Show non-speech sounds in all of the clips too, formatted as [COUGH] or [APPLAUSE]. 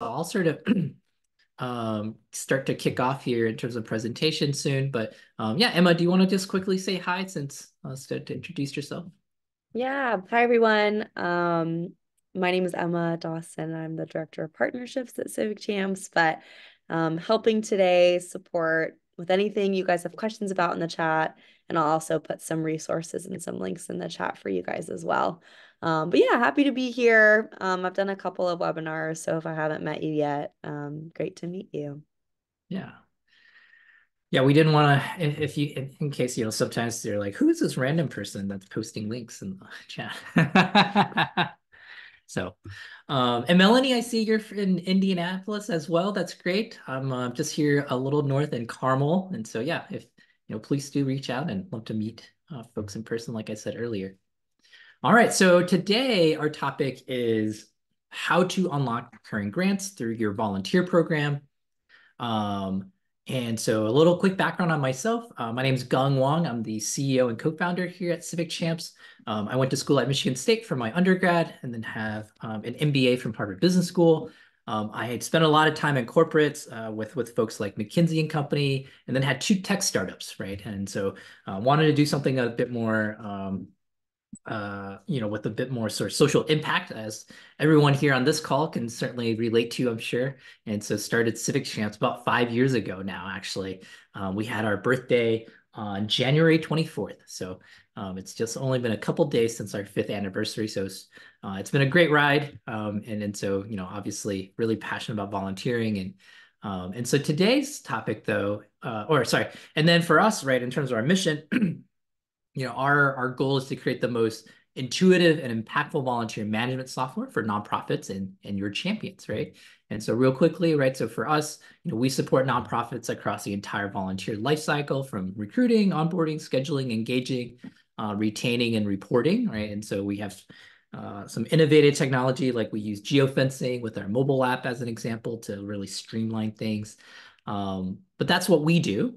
I'll sort of [CLEARS THROAT] um, start to kick off here in terms of presentation soon. But um, yeah, Emma, do you want to just quickly say hi since uh, start to introduce yourself? Yeah, hi everyone. Um, my name is Emma Dawson. I'm the Director of Partnerships at Civic Champs, but um, helping today support with anything you guys have questions about in the chat. And I'll also put some resources and some links in the chat for you guys as well. Um, but yeah, happy to be here. Um, I've done a couple of webinars, so if I haven't met you yet, um, great to meet you. Yeah. Yeah, we didn't want to, if you, in case, you know, sometimes they're like, who is this random person that's posting links in the [LAUGHS] chat? [LAUGHS] so, um, and Melanie, I see you're in Indianapolis as well. That's great. I'm uh, just here a little north in Carmel. And so, yeah, if, you know, please do reach out and love to meet uh, folks in person, like I said earlier. All right, so today our topic is how to unlock recurring grants through your volunteer program. Um, and so a little quick background on myself. Uh, my name is Gung Wang. I'm the CEO and co-founder here at Civic Champs. Um, I went to school at Michigan State for my undergrad and then have um, an MBA from Harvard Business School. Um, I had spent a lot of time in corporates uh, with, with folks like McKinsey and Company, and then had two tech startups, right? And so uh, wanted to do something a bit more um, uh, you know, with a bit more sort of social impact, as everyone here on this call can certainly relate to, I'm sure. And so started Civic Champs about five years ago now, actually. Um, we had our birthday on January 24th. So um, it's just only been a couple days since our fifth anniversary. So uh, it's been a great ride. Um, and, and so, you know, obviously really passionate about volunteering. And, um, and so today's topic though, uh, or sorry, and then for us, right, in terms of our mission, [CLEARS THROAT] you know, our our goal is to create the most intuitive and impactful volunteer management software for nonprofits and and your champions, right? And so real quickly, right? So for us, you know, we support nonprofits across the entire volunteer lifecycle from recruiting, onboarding, scheduling, engaging, uh, retaining, and reporting, right? And so we have uh, some innovative technology, like we use geofencing with our mobile app as an example to really streamline things. Um, but that's what we do.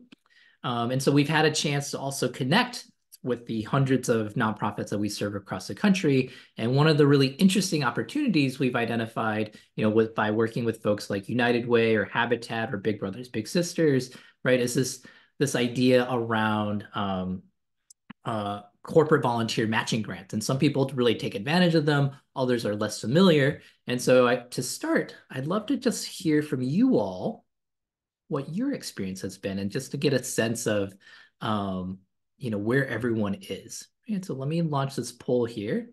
Um, and so we've had a chance to also connect with the hundreds of nonprofits that we serve across the country. And one of the really interesting opportunities we've identified, you know, with by working with folks like United Way or Habitat or Big Brothers Big Sisters, right, is this this idea around um, uh, corporate volunteer matching grants. And some people really take advantage of them, others are less familiar. And so I, to start, I'd love to just hear from you all what your experience has been and just to get a sense of um, you know, where everyone is. And so let me launch this poll here,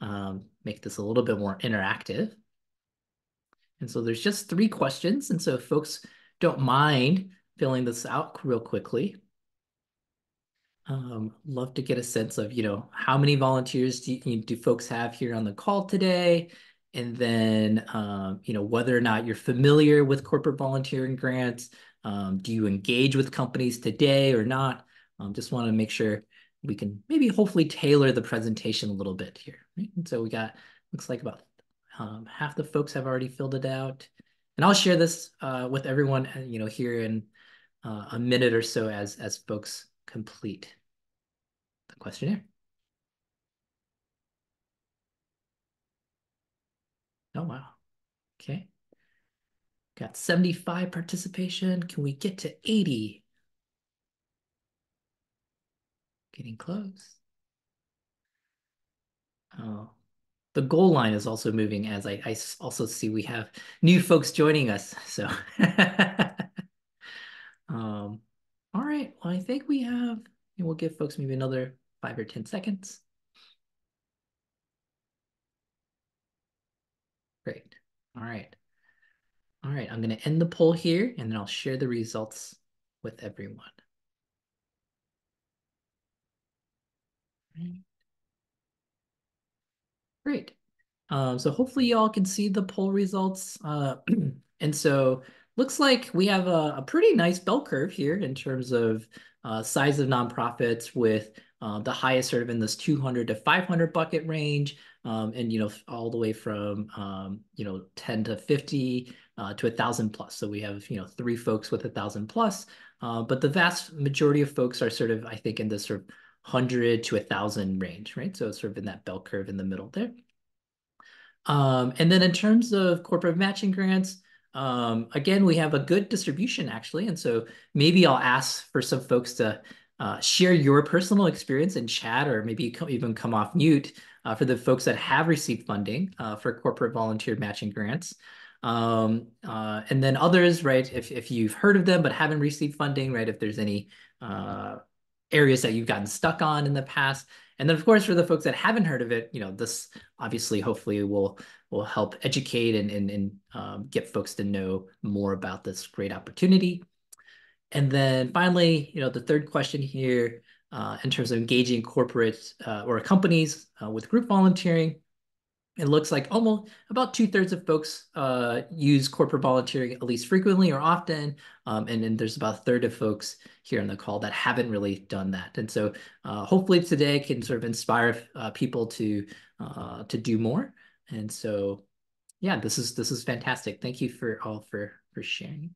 um, make this a little bit more interactive. And so there's just three questions. And so if folks don't mind filling this out real quickly, um, love to get a sense of, you know, how many volunteers do, you, do folks have here on the call today? And then, um, you know, whether or not you're familiar with corporate volunteering grants, um, do you engage with companies today or not? Um, just want to make sure we can maybe hopefully tailor the presentation a little bit here. Right? And so we got, looks like about um, half the folks have already filled it out. And I'll share this uh, with everyone, uh, you know, here in uh, a minute or so as, as folks complete the questionnaire. Oh, wow. Okay. Got 75 participation. Can we get to 80? Getting close. Oh, the goal line is also moving as I, I also see we have new folks joining us. So, [LAUGHS] right. Well, I think we have, and we'll give folks maybe another five or 10 seconds. Great. All right. All right. I'm going to end the poll here and then I'll share the results with everyone. Great. Um, so hopefully you all can see the poll results. Uh, [CLEARS THROAT] and so looks like we have a, a, pretty nice bell curve here in terms of uh, size of nonprofits with uh, the highest sort of in this 200 to 500 bucket range. Um, and, you know, all the way from, um, you know, 10 to 50 uh, to a thousand plus. So we have, you know, three folks with a thousand plus, uh, but the vast majority of folks are sort of, I think, in this sort of 100 to a 1,000 range, right? So it's sort of in that bell curve in the middle there. Um, and then in terms of corporate matching grants, Um, again, we have a good distribution actually, and so maybe I'll ask for some folks to uh, share your personal experience in chat or maybe even come off mute uh, for the folks that have received funding uh, for corporate volunteer matching grants. Um, uh, and then others, right, if, if you've heard of them but haven't received funding, right, if there's any uh, areas that you've gotten stuck on in the past. And then, of course, for the folks that haven't heard of it, you know, this obviously hopefully will will help educate and, and, and um, get folks to know more about this great opportunity. And then finally, you know, the third question here uh, in terms of engaging corporate uh, or companies uh, with group volunteering, it looks like almost about two thirds of folks uh, use corporate volunteering at least frequently or often. Um, and then there's about a third of folks here on the call that haven't really done that. And so uh, hopefully today can sort of inspire uh, people to uh, to do more. And so, yeah, this is this is fantastic. Thank you for all for for sharing.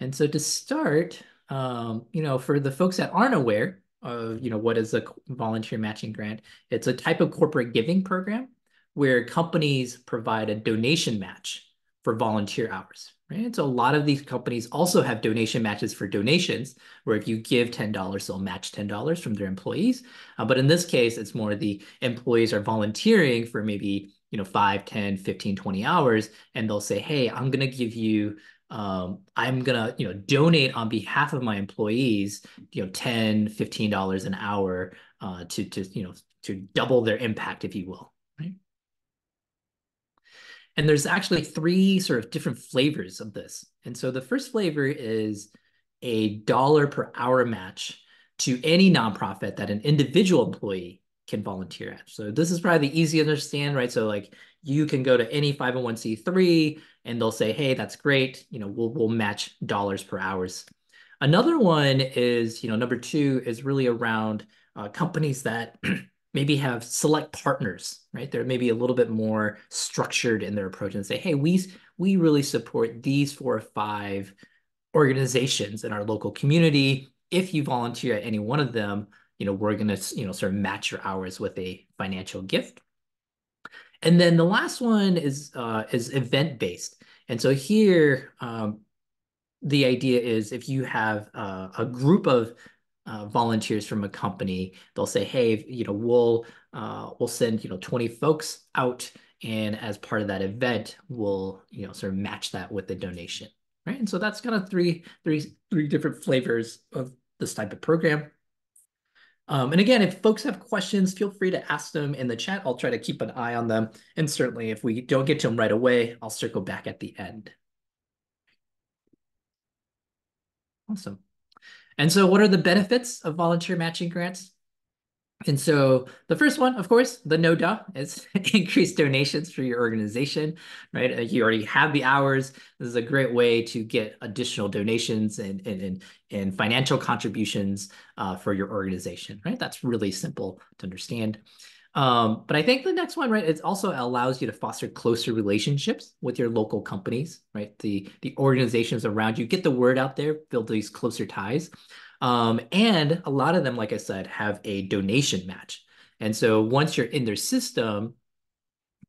And so to start, um, you know, for the folks that aren't aware, of you know what is a volunteer matching grant. It's a type of corporate giving program where companies provide a donation match for volunteer hours right? So a lot of these companies also have donation matches for donations where if you give $10 they'll match $10 from their employees. Uh, but in this case it's more the employees are volunteering for maybe you know 5 10 15 20 hours and they'll say hey i'm going to give you um, I'm gonna, you know, donate on behalf of my employees, you know, 10, 15 dollars an hour uh, to to you know to double their impact, if you will, right? And there's actually three sort of different flavors of this. And so the first flavor is a dollar per hour match to any nonprofit that an individual employee can volunteer at. So this is probably the easy to understand, right? So like you can go to any 501c3 and they'll say, hey, that's great. You know, we'll, we'll match dollars per hours. Another one is, you know, number two is really around uh, companies that [CLEARS THROAT] maybe have select partners, right? They're maybe a little bit more structured in their approach and say, hey, we, we really support these four or five organizations in our local community. If you volunteer at any one of them, you know, we're going to, you know, sort of match your hours with a financial gift. And then the last one is uh, is event based. And so here, um, the idea is if you have uh, a group of uh, volunteers from a company, they'll say, "Hey, you know, we'll uh, we'll send you know 20 folks out, and as part of that event, we'll you know sort of match that with a donation." Right. And so that's kind of three three three different flavors of this type of program. Um, and again, if folks have questions, feel free to ask them in the chat. I'll try to keep an eye on them. And certainly if we don't get to them right away, I'll circle back at the end. Awesome. And so what are the benefits of volunteer matching grants? And so the first one, of course, the no duh is [LAUGHS] increased donations for your organization, right? Uh, you already have the hours. This is a great way to get additional donations and, and, and, and financial contributions uh, for your organization, right? That's really simple to understand. Um, but I think the next one, right, it also allows you to foster closer relationships with your local companies, right? The, the organizations around you, get the word out there, build these closer ties. Um, and a lot of them, like I said, have a donation match. And so once you're in their system,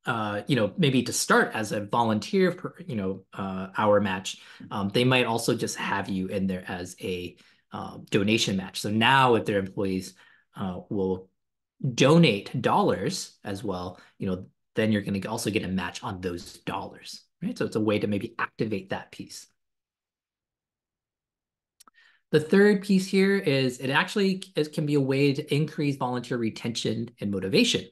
uh, you know, maybe to start as a volunteer, per, you know, uh, hour match, um, they might also just have you in there as a uh, donation match. So now if their employees uh, will donate dollars as well, you know, then you're going to also get a match on those dollars, right? So it's a way to maybe activate that piece. The third piece here is it actually it can be a way to increase volunteer retention and motivation.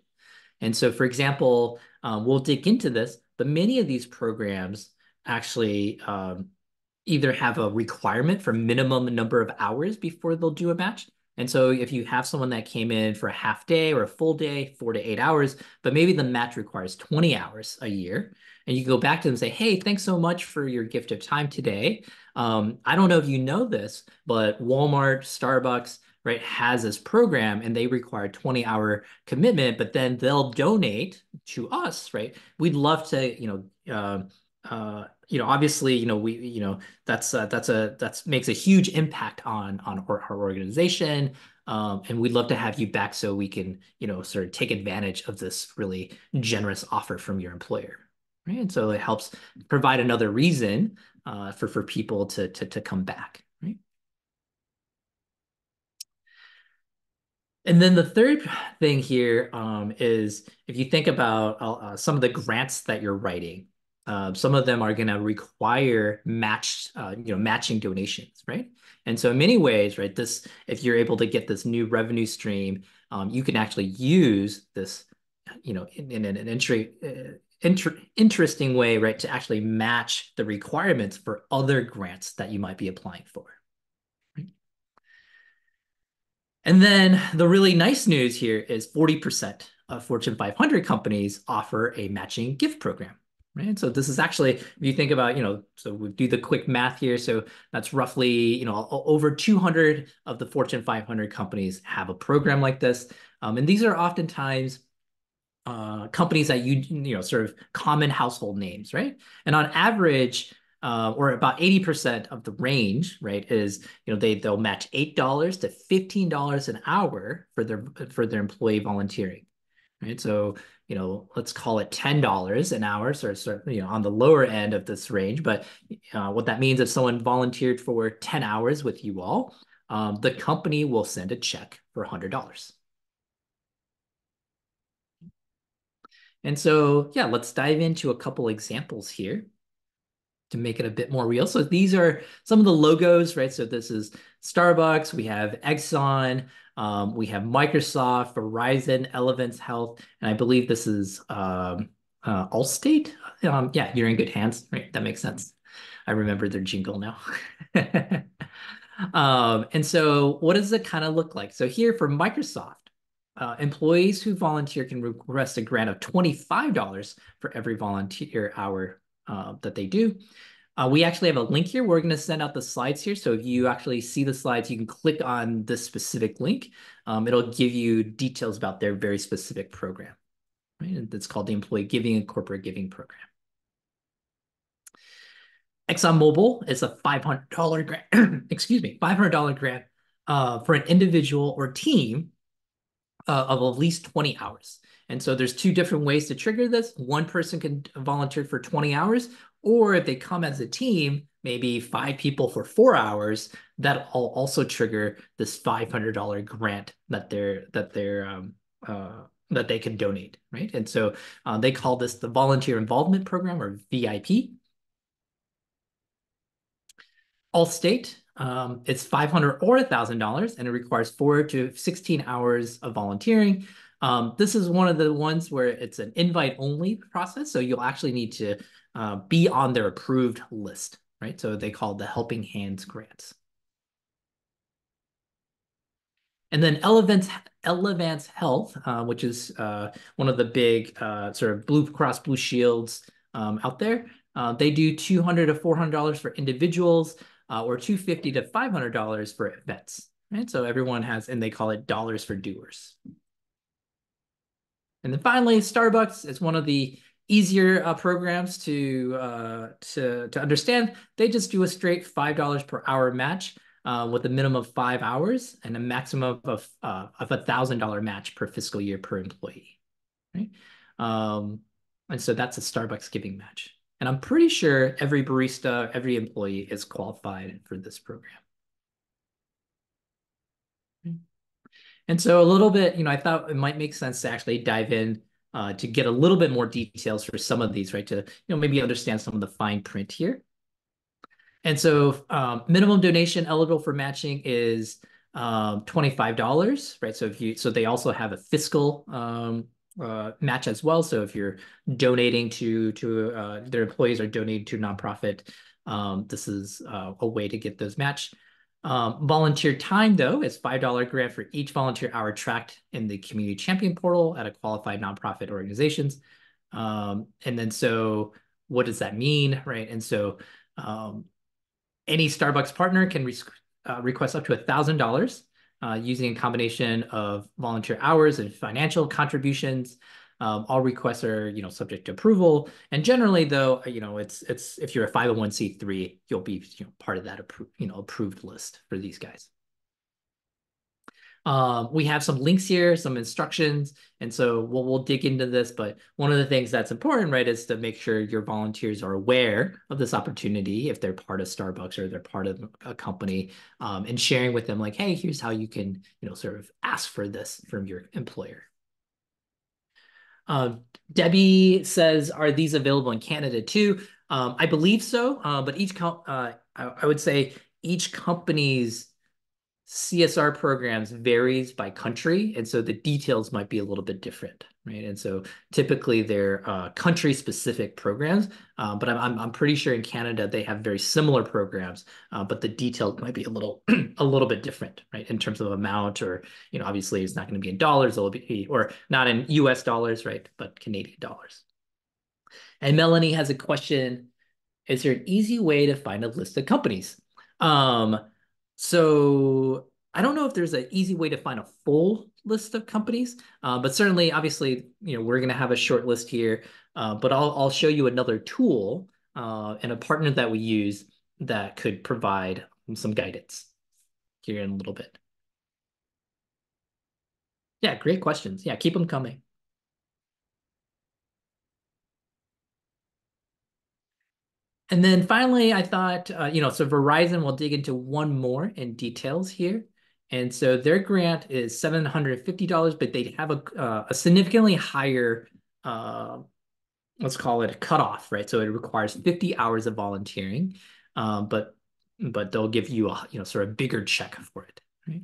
And so, for example, um, we'll dig into this, but many of these programs actually um, either have a requirement for minimum number of hours before they'll do a match. And so if you have someone that came in for a half day or a full day, four to eight hours, but maybe the match requires 20 hours a year, and you go back to them and say, hey, thanks so much for your gift of time today. Um, I don't know if you know this, but Walmart, Starbucks, right, has this program and they require 20 hour commitment, but then they'll donate to us, right? We'd love to, you know, uh, uh, you know, obviously, you know, we, you know, that's uh, that's a that's makes a huge impact on on our, our organization, um, and we'd love to have you back so we can, you know, sort of take advantage of this really generous offer from your employer. right? And so it helps provide another reason uh, for for people to to to come back, right? And then the third thing here um, is if you think about uh, uh some of the grants that you're writing, uh, some of them are going to require matched, uh, you know, matching donations, right? And so in many ways, right, this if you're able to get this new revenue stream, um, you can actually use this, you know, in, in an entry, uh, inter interesting way, right, to actually match the requirements for other grants that you might be applying for. And then the really nice news here is 40% of Fortune 500 companies offer a matching gift program right? So this is actually, if you think about, you know, so we do the quick math here. So that's roughly, you know, over 200 of the Fortune 500 companies have a program like this. Um, and these are oftentimes uh, companies that you, you know, sort of common household names, right? And on average, uh, or about 80% of the range, right, is, you know, they, they'll match $8 to $15 an hour for their, for their employee volunteering, right? So you know, let's call it $10 an hour, so, so you know, on the lower end of this range. But uh, what that means if someone volunteered for 10 hours with you all, um, the company will send a check for $100. And so, yeah, let's dive into a couple examples here to make it a bit more real. So these are some of the logos, right? So this is Starbucks, we have Exxon, um, we have Microsoft, Verizon, Elevance Health, and I believe this is um, uh, Allstate. Um, yeah, you're in good hands. Right, that makes sense. I remember their jingle now. [LAUGHS] um, and so, what does it kind of look like? So here for Microsoft, uh, employees who volunteer can request a grant of $25 for every volunteer hour uh, that they do. Uh, we actually have a link here. We're going to send out the slides here. So if you actually see the slides, you can click on this specific link. Um, it'll give you details about their very specific program. Right? It's called the Employee Giving and Corporate Giving Program. ExxonMobil is a $500 grant, [CLEARS THROAT] excuse me, $500 grant uh, for an individual or team uh, of at least 20 hours. And so there's two different ways to trigger this. One person can volunteer for 20 hours, or if they come as a team, maybe five people for four hours, that'll also trigger this $500 grant that they're that they're um, uh, that they can donate, right? And so uh, they call this the Volunteer Involvement Program or VIP. Allstate, um, it's 500 or $1,000 and it requires four to 16 hours of volunteering. Um, this is one of the ones where it's an invite only process. So you'll actually need to uh, be on their approved list, right? So they call the Helping Hands grants. And then Elevance, Elevance Health, uh, which is uh, one of the big uh, sort of Blue Cross Blue Shields um, out there. Uh, they do $200 to $400 for individuals or $250 to $500 for events, right? So everyone has, and they call it dollars for doers. And then finally, Starbucks is one of the easier uh, programs to uh, to to understand. They just do a straight five dollars per hour match uh, with a minimum of five hours and a maximum of uh, of a thousand dollar match per fiscal year per employee. Right, um, and so that's a Starbucks giving match. And I'm pretty sure every barista, every employee is qualified for this program. And so a little bit, you know, I thought it might make sense to actually dive in uh, to get a little bit more details for some of these, right? To, you know, maybe understand some of the fine print here. And so um, minimum donation eligible for matching is um, $25, right? So if you, so they also have a fiscal um, uh, match as well. So if you're donating to, to uh, their employees are donating to nonprofit, um, this is uh, a way to get those matched. Um, volunteer time, though, is $5 grant for each volunteer hour tracked in the community champion portal at a qualified nonprofit organizations. Um, and then so what does that mean, right? And so um, any Starbucks partner can re uh, request up to $1,000 uh, using a combination of volunteer hours and financial contributions. Um, all requests are, you know, subject to approval. And generally, though, you know, it's it's if you're a 501c3, you'll be you know, part of that approved, you know, approved list for these guys. Um, we have some links here, some instructions, and so we'll, we'll dig into this. But one of the things that's important, right, is to make sure your volunteers are aware of this opportunity if they're part of Starbucks or they're part of a company, um, and sharing with them like, hey, here's how you can, you know, sort of ask for this from your employer. Uh, Debbie says, are these available in Canada too? Um, I believe so, uh, but each uh, I, I would say each company's CSR programs varies by country, and so the details might be a little bit different, right? And so typically they're uh, country-specific programs, uh, but I'm, I'm, pretty sure in Canada they have very similar programs, uh, but the details might be a little [CLEARS THROAT] a little bit different, right? In terms of amount, or you know, obviously it's not going to be in dollars, it'll be or not in U.S. dollars, right? But Canadian dollars. And Melanie has a question: Is there an easy way to find a list of companies? Um, so I don't know if there's an easy way to find a full list of companies, uh, but certainly, obviously, you know, we're going to have a short list here. Uh, but I'll I'll show you another tool uh, and a partner that we use that could provide some guidance here in a little bit. Yeah, great questions. Yeah, keep them coming. And then finally, I thought, uh, you know, so Verizon, we'll dig into one more in details here. And so their grant is $750, but they have a, uh, a significantly higher, uh, let's call it a cutoff, right? So it requires 50 hours of volunteering, um, but but they'll give you a you know sort of bigger check for it, right?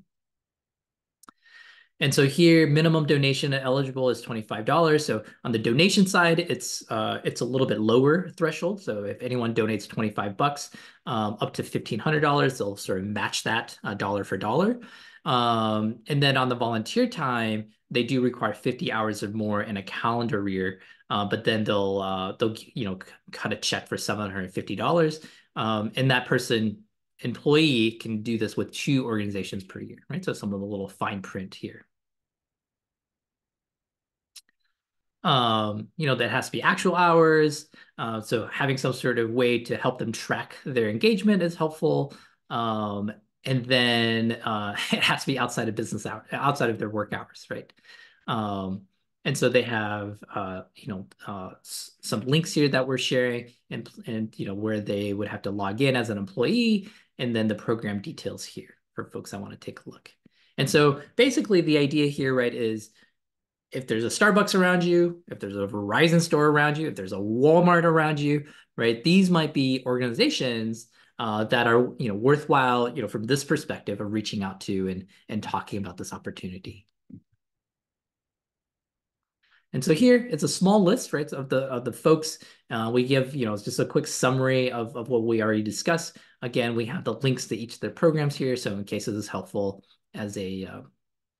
And so here, minimum donation eligible is $25. So on the donation side, it's uh, it's a little bit lower threshold. So if anyone donates 25 bucks um, up to $1,500, they'll sort of match that uh, dollar for dollar. Um, and then on the volunteer time, they do require 50 hours or more in a calendar year, uh, but then they'll uh, they'll you know cut a check for $750. Um, and that person employee can do this with two organizations per year, right? So some of the little fine print here. Um, you know, that has to be actual hours. Uh, so having some sort of way to help them track their engagement is helpful. Um, and then uh, [LAUGHS] it has to be outside of business hours, outside of their work hours, right? Um, and so they have, uh, you know, uh, some links here that we're sharing, and and you know where they would have to log in as an employee, and then the program details here for folks that want to take a look. And so basically the idea here, right, is if there's a Starbucks around you, if there's a Verizon store around you, if there's a Walmart around you, right, these might be organizations uh, that are, you know, worthwhile, you know, from this perspective of reaching out to and and talking about this opportunity. And so here it's a small list, right, of the of the folks. Uh, we give, you know, it's just a quick summary of, of what we already discussed. Again, we have the links to each of their programs here. So in case this is helpful as a uh,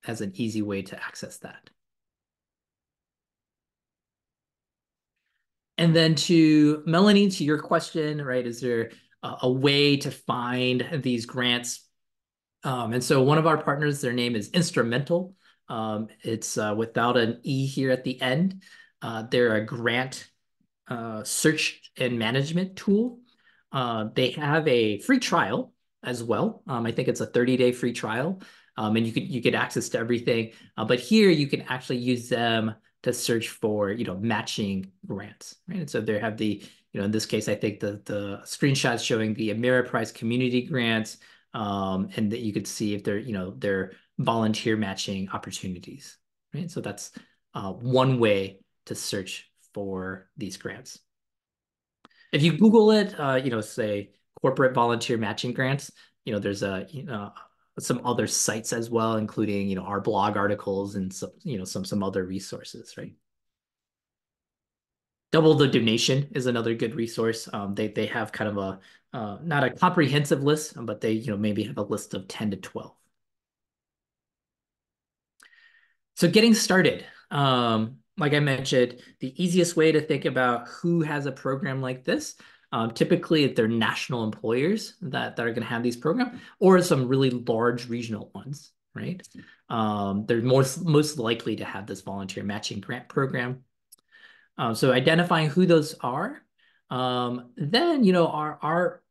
as an easy way to access that. And then to Melanie, to your question, right, is there a, a way to find these grants? Um, and so one of our partners, their name is Instrumentl. Um, it's uh, without an E here at the end. Uh, they're a grant uh, search and management tool. Uh, they have a free trial as well. Um, I think it's a 30-day free trial, um, and you could you get access to everything. Uh, but here you can actually use them to search for you know matching grants, right? And so they have the you know in this case I think the the screenshots showing the Ameriprise community grants, um, and that you could see if they're you know they're volunteer matching opportunities, right? So that's uh, one way to search for these grants. If you Google it, uh, you know, say corporate volunteer matching grants, you know, there's a, you know, some other sites as well, including, you know, our blog articles and some, you know, some, some other resources, right? Double the donation is another good resource. Um, they, they have kind of a, uh, not a comprehensive list, but they, you know, maybe have a list of 10 to 12. So getting started, um, like I mentioned, the easiest way to think about who has a program like this, um, typically they're national employers that, that are going to have these programs or some really large regional ones, right? Um, they're most, most likely to have this volunteer matching grant program. Um, so identifying who those are, um, then, you know, our, our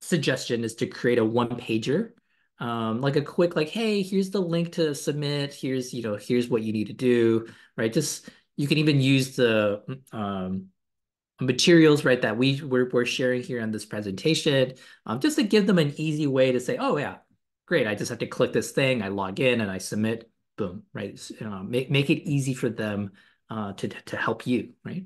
suggestion is to create a one pager um, like a quick like, hey, here's the link to submit. Here's you know here's what you need to do, right? Just you can even use the um, materials, right, that we we're, we're sharing here on this presentation, um, just to give them an easy way to say, oh yeah, great, I just have to click this thing, I log in and I submit, boom, right? Uh, make make it easy for them uh, to to help you, right?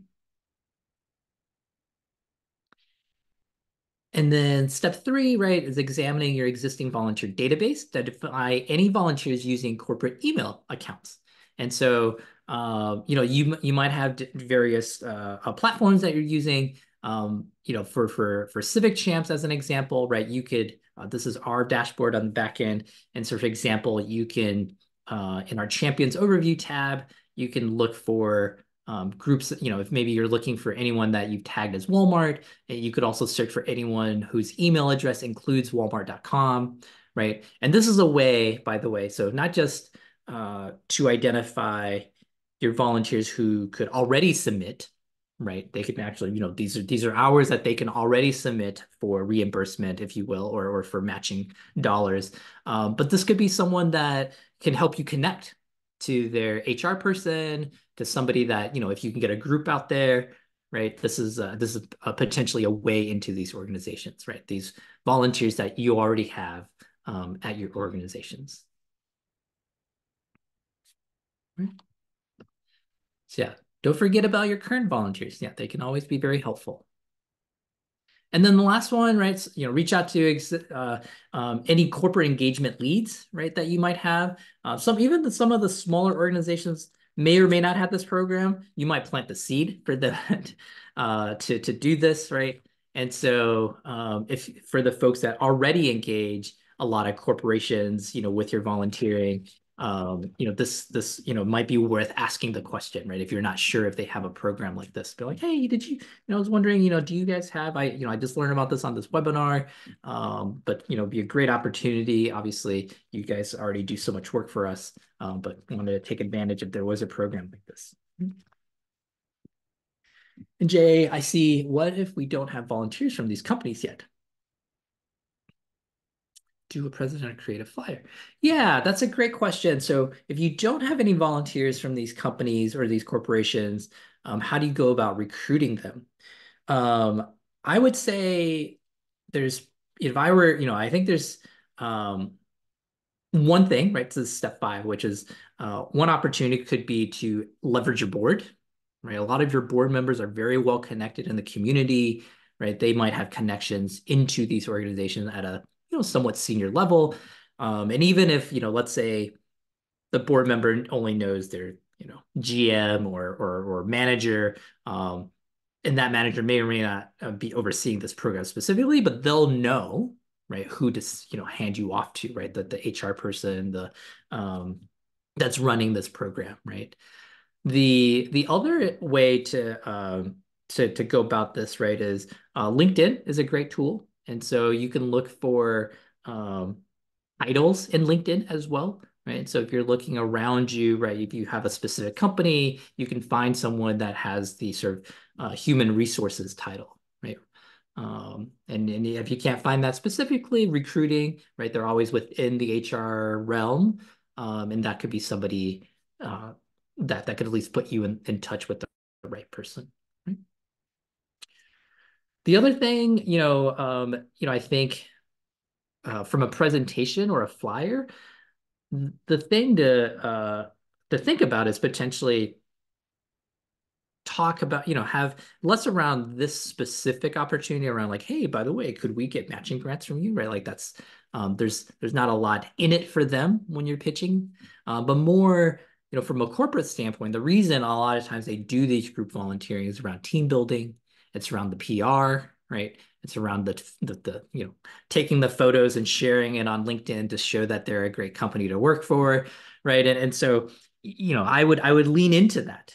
And then step three, right, is examining your existing volunteer database to identify any volunteers using corporate email accounts. And so, uh, you know, you you might have various uh, uh, platforms that you're using. Um, you know, for for for Civic Champs as an example, right? You could uh, this is our dashboard on the back end, and so for example, you can uh, in our Champions Overview tab, you can look for um, groups, you know, if maybe you're looking for anyone that you've tagged as Walmart, eh, you could also search for anyone whose email address includes walmart.com, right? And this is a way, by the way, so not just uh, to identify your volunteers who could already submit, right? They can actually, you know, these are these are hours that they can already submit for reimbursement, if you will, or or for matching dollars. Um, but this could be someone that can help you connect to their HR person, to somebody that, you know, if you can get a group out there, right? This is uh, this is a, potentially a way into these organizations, right? These volunteers that you already have um, at your organizations. Right. So yeah, don't forget about your current volunteers. Yeah, they can always be very helpful. And then the last one, right? So, you know, reach out to uh, um, any corporate engagement leads, right? That you might have. Uh, some even the, some of the smaller organizations may or may not have this program. You might plant the seed for that [LAUGHS] uh, to to do this, right? And so, um, if for the folks that already engage a lot of corporations, you know, with your volunteering, um, you know, this this you know might be worth asking the question, right? If you're not sure if they have a program like this, be like, hey, did you? You know, I was wondering, you know, do you guys have? I you know, I just learned about this on this webinar, um, but you know, be a great opportunity. Obviously, you guys already do so much work for us, um, but wanted to take advantage if there was a program like this. And Jay, I see. What if we don't have volunteers from these companies yet? Do a president create a flyer? Yeah, that's a great question. So if you don't have any volunteers from these companies or these corporations, um, how do you go about recruiting them? Um, I would say there's, if I were, you know, I think there's um, one thing, right? Is step five, which is uh, one opportunity could be to leverage your board, right? A lot of your board members are very well connected in the community, right? They might have connections into these organizations at a you know, somewhat senior level. Um, and even if, you know, let's say the board member only knows their, you know, GM or or, or manager, um, and that manager may or may not uh, be overseeing this program specifically, but they'll know, right, who to, you know, hand you off to, right, the, the HR person, the um, that's running this program, right? The the other way to um, to to go about this, right, is uh, LinkedIn is a great tool. And so you can look for um, titles in LinkedIn as well, right? So if you're looking around you, right, if you have a specific company, you can find someone that has the sort of uh, human resources title, right? Um, and, and if you can't find that specifically, recruiting, right, they're always within the HR realm. Um, and that could be somebody uh, that, that could at least put you in, in touch with the right person. The other thing, you know, um, you know, I think uh, from a presentation or a flyer, the thing to uh, to think about is potentially talk about, you know, have less around this specific opportunity around like, hey, by the way, could we get matching grants from you? Right. Like that's um, there's there's not a lot in it for them when you're pitching, uh, but more, you know, from a corporate standpoint, the reason a lot of times they do these group volunteering is around team building, it's around the PR, right? It's around the, the, the you know taking the photos and sharing it on LinkedIn to show that they're a great company to work for, right? And and so you know I would I would lean into that,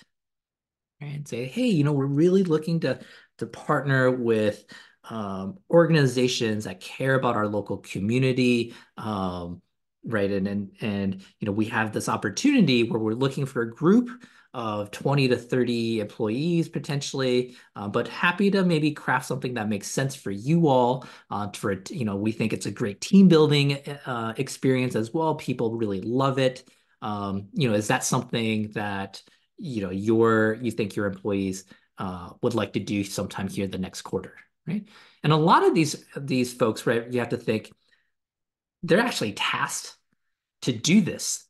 right? And say, hey, you know, we're really looking to to partner with um, organizations that care about our local community. Um, right and and and you know we have this opportunity where we're looking for a group of 20 to 30 employees potentially, uh, but happy to maybe craft something that makes sense for you all. Uh, for you know, we think it's a great team building uh, experience as well. People really love it. Um, you know, is that something that you know your you think your employees uh, would like to do sometime here the next quarter, right? And a lot of these these folks, right? You have to think they're actually tasked to do this,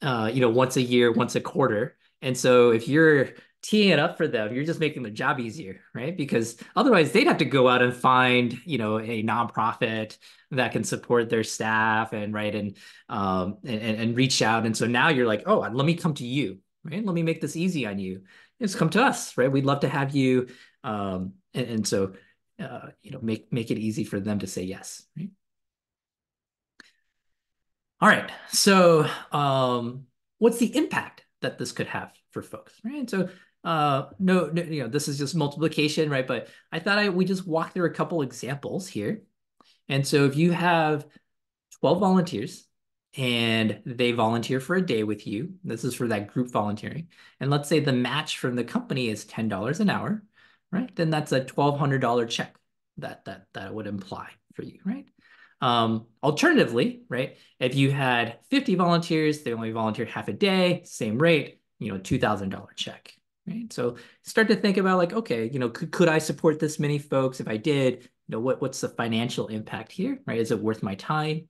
uh, you know, once a year, once a quarter. And so if you're teeing it up for them, you're just making the job easier, right? Because otherwise they'd have to go out and find, you know, a nonprofit that can support their staff and right and um and, and reach out. And so now you're like, oh, let me come to you, right? Let me make this easy on you. Just come to us, right? We'd love to have you. Um, and, and so uh, you know, make make it easy for them to say yes, right? All right. So, um, what's the impact that this could have for folks, right? So, uh, no, no, you know, this is just multiplication, right? But I thought I we just walk through a couple examples here. And so, if you have 12 volunteers and they volunteer for a day with you, this is for that group volunteering. And let's say the match from the company is $10 an hour, right? Then that's a $1,200 check that that that would imply for you, right? Um, alternatively, right, if you had 50 volunteers, they only volunteered half a day, same rate, you know, $2,000 check, right? So start to think about like, okay, you know, could, could I support this many folks? If I did, you know, what, what's the financial impact here, right? Is it worth my time?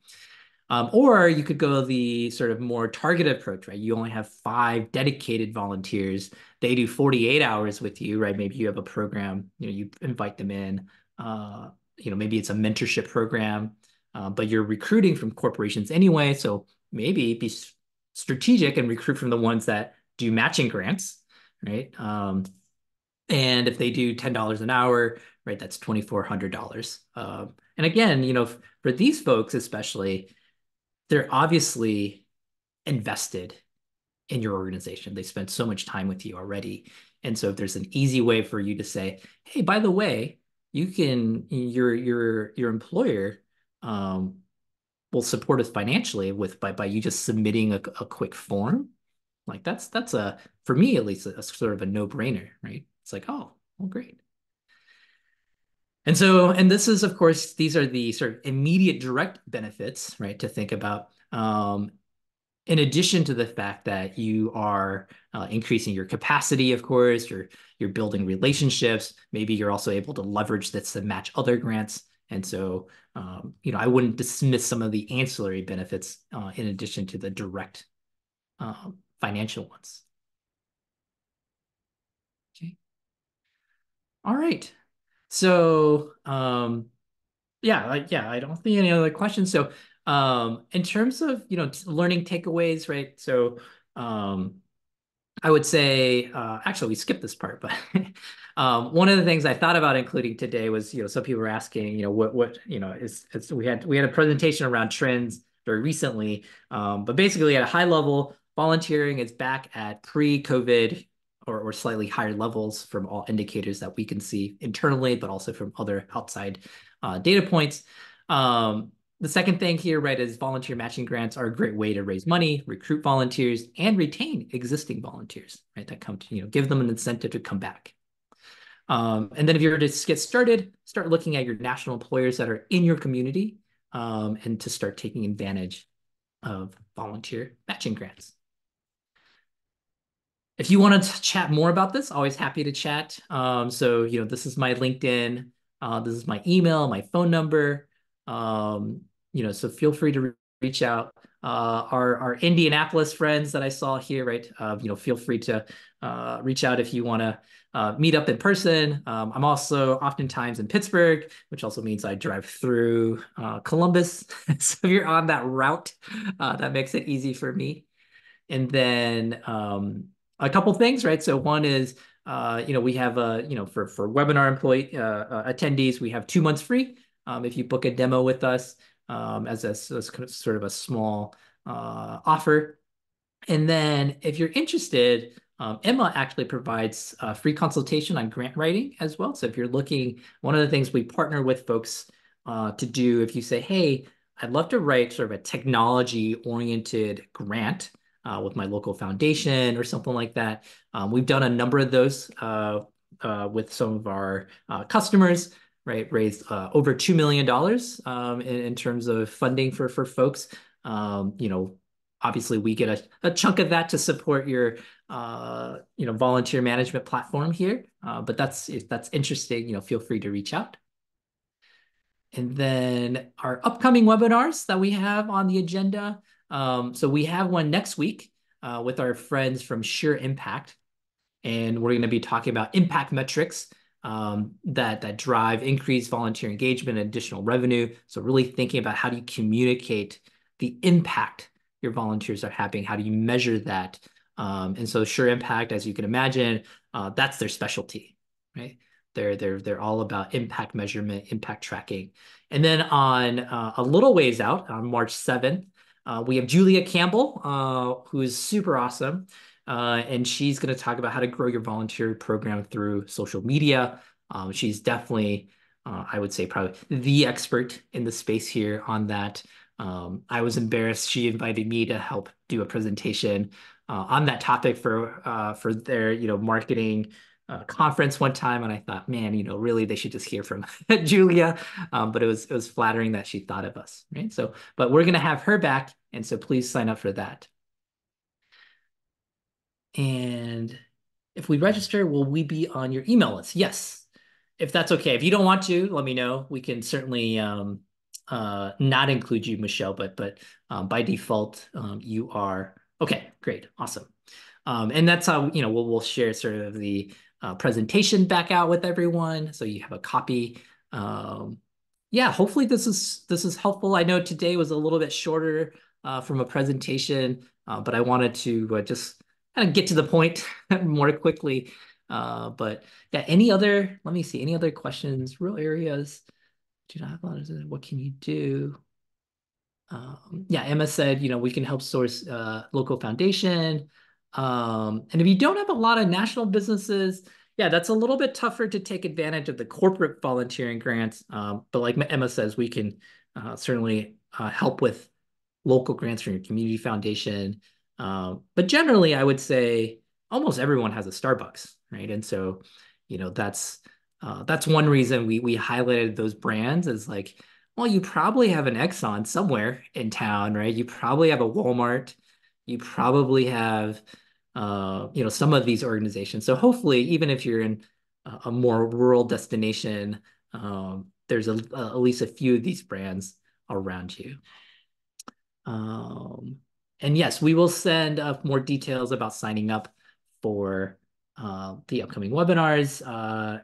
Um, or you could go the sort of more targeted approach, right? You only have five dedicated volunteers. They do 48 hours with you, right? Maybe you have a program, you know, you invite them in, uh, you know, maybe it's a mentorship program uh, but you're recruiting from corporations anyway. So maybe be strategic and recruit from the ones that do matching grants, right? Um, and if they do $10 an hour, right, that's $2,400. Um, and again, you know, for these folks, especially, they're obviously invested in your organization. They spent so much time with you already. And so if there's an easy way for you to say, hey, by the way, you can your your your employer um, will support us financially with by by you just submitting a, a quick form. Like that's that's a for me at least a, a sort of a no brainer, right? It's like oh well great. And so, and this is, of course, these are the sort of immediate direct benefits, right, to think about. Um, in addition to the fact that you are uh, increasing your capacity, of course, you're you're building relationships. Maybe you're also able to leverage this to match other grants. And so, um, you know, I wouldn't dismiss some of the ancillary benefits uh, in addition to the direct uh, financial ones. Okay. All right. So, um, yeah, yeah, I don't think any other questions. So, um, in terms of, you know, learning takeaways, right? So, um, I would say, uh, actually, we skipped this part, but [LAUGHS] um, one of the things I thought about including today was, you know, some people were asking, you know, what, what, you know, is, we had we had a presentation around trends very recently, um, but basically at a high level, volunteering is back at pre-COVID or, or slightly higher levels from all indicators that we can see internally, but also from other outside uh, data points. Um, the second thing here, right, is volunteer matching grants are a great way to raise money, recruit volunteers, and retain existing volunteers, right? That come to, you know, give them an incentive to come back. Um, and then if you're to get started, start looking at your national employers that are in your community um, and to start taking advantage of volunteer matching grants. If you want to chat more about this, always happy to chat. Um, so, you know, this is my LinkedIn, uh, this is my email, my phone number. Um, you know, so feel free to re reach out. Uh, our our Indianapolis friends that I saw here, right? Uh, you know, feel free to uh, reach out if you want to uh, meet up in person. Um, I'm also oftentimes in Pittsburgh, which also means I drive through uh, Columbus. [LAUGHS] so if you're on that route, uh, that makes it easy for me. And then um, a couple things, right? So one is, you know, we have a, you know, for for webinar employee attendees, we have two months free. Um, if you book a demo with us um, as, a, as sort of a small uh, offer. And then if you're interested, um, Emma actually provides a free consultation on grant writing as well. So if you're looking, one of the things we partner with folks uh, to do, if you say, hey, I'd love to write sort of a technology oriented grant, uh, with my local foundation or something like that. Um, we've done a number of those uh, uh, with some of our uh, customers, right? Raised uh, over $2 million um, in, in, terms of funding for, for folks. Um, you know, obviously we get a, a chunk of that to support your uh, you know volunteer management platform here uh, but that's if that's interesting you know feel free to reach out and then our upcoming webinars that we have on the agenda um, so we have one next week uh, with our friends from SureImpact and we're going to be talking about impact metrics um, that that drive increased volunteer engagement and additional revenue so really thinking about how do you communicate the impact your volunteers are having? How do you measure that? Um, and so SureImpact, as you can imagine, uh, that's their specialty, right? They're they're they're all about impact measurement, impact tracking. And then on uh, a little ways out, on March 7th, uh, we have Julia Campbell, uh, who is super awesome. Uh, and she's going to talk about how to grow your volunteer program through social media. Um, she's definitely, uh, I would say, probably the expert in the space here on that. Um, I was embarrassed. She invited me to help do a presentation uh, on that topic for uh, for their you know marketing uh, conference one time, and I thought, man, you know, really they should just hear from [LAUGHS] Julia. Um, but it was it was flattering that she thought of us, right? So, but we're gonna have her back, and so please sign up for that. And if we register, will we be on your email list? Yes, if that's okay. If you don't want to, let me know. We can certainly. Um, uh, not include you, Michelle, but but um, by default, um, you are okay. Great, awesome. Um, and that's how you know we'll we'll share sort of the uh, presentation back out with everyone, so you have a copy. Um, yeah, hopefully this is this is helpful. I know today was a little bit shorter uh, from a presentation, uh, but I wanted to uh, just kind of get to the point [LAUGHS] more quickly. Uh, but yeah, any other? Let me see. Any other questions? Real areas do not have a lot of what can you do? Um, yeah, Emma said, you know, we can help source uh, local foundation. Um, and if you don't have a lot of national businesses, yeah, that's a little bit tougher to take advantage of the corporate volunteering grants. Um, but like Emma says, we can uh, certainly uh, help with local grants from your community foundation. Um, but generally, I would say almost everyone has a Starbucks, right? And so, you know, that's uh, that's one reason we we highlighted those brands as like, well, you probably have an Exxon somewhere in town, right? You probably have a Walmart. You probably have, uh, you know, some of these organizations. So hopefully, even if you're in a, more rural destination, um, there's a, a, at least a few of these brands around you. Um, and yes, we will send up more details about signing up for uh, the upcoming webinars. Uh,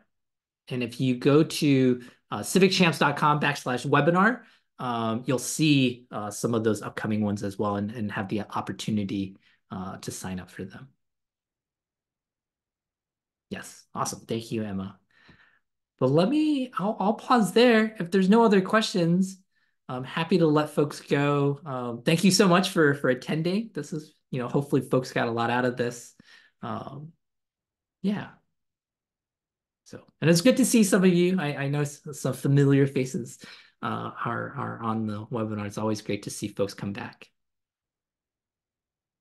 and if you go to uh, civicchamps.com backslash webinar, um, you'll see uh, some of those upcoming ones as well and, and have the opportunity uh, to sign up for them. Yes, awesome. Thank you, Emma. But let me, I'll, I'll pause there. If there's no other questions, I'm happy to let folks go. Um, thank you so much for, for attending. This is, you know, hopefully folks got a lot out of this. Um, yeah. So, and it's good to see some of you. I, I know some familiar faces uh, are, are on the webinar. It's always great to see folks come back.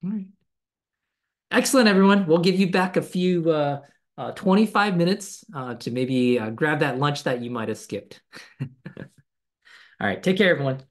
All right. Excellent, everyone. We'll give you back a few uh, uh, 25 minutes uh, to maybe uh, grab that lunch that you might have skipped. [LAUGHS] All right. Take care, everyone.